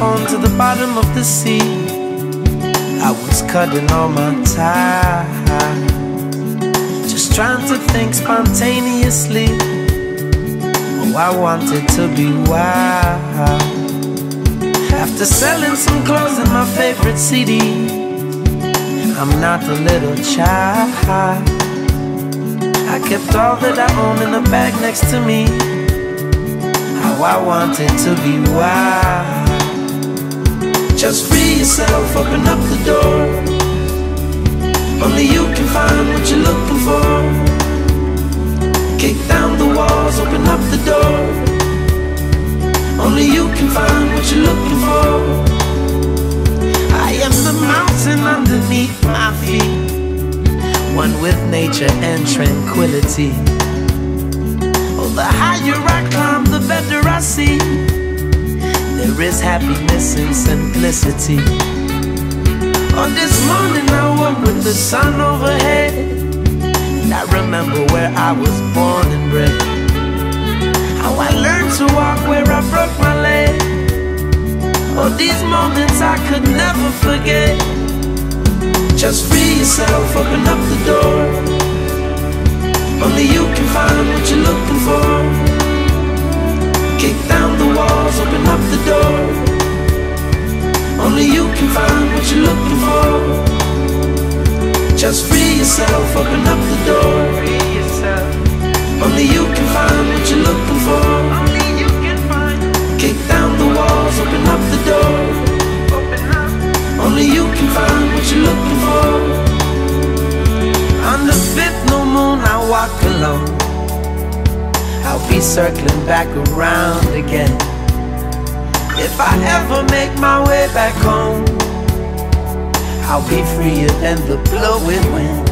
phone to the bottom of the sea. I was cutting all my time, just trying to think spontaneously. Oh, I wanted to be wild. After selling some clothes in my favorite CD, I'm not a little child. I kept all that I own in a bag next to me. How I wanted to be wild. Just free yourself, open up the door. Only you can find what you're looking for. Kick down the walls, open up the door. Only you can find what you're looking for. I am the mountain underneath my feet, one with nature and tranquility. Oh, the higher I climb, the better I see. There is happiness in simplicity. On this morning, I woke with the sun overhead. And I remember where I was born and bred. How I learned to walk where I broke my leg. Oh, these moments I could never forget. Just free yourself, open up the door. Only you can find what you're looking for. Kick down walls, open up the door. Only you can find what you're looking for. Just free yourself, open up the door. Only you can find what you're looking for. Kick down the walls, open up the door. Only you can find what you're looking for. On the fifth new moon, I walk alone. I'll be circling back around again. If I ever make my way back home, I'll be freer than the blowing wind.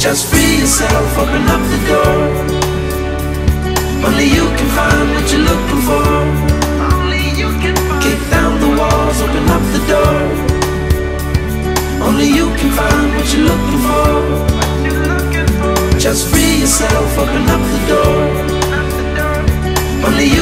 Just free yourself, open up the door. Only you can find what you're looking for. Kick down the walls, open up the door. Only you can find what you're looking for. Just free yourself, open up the door. Only you can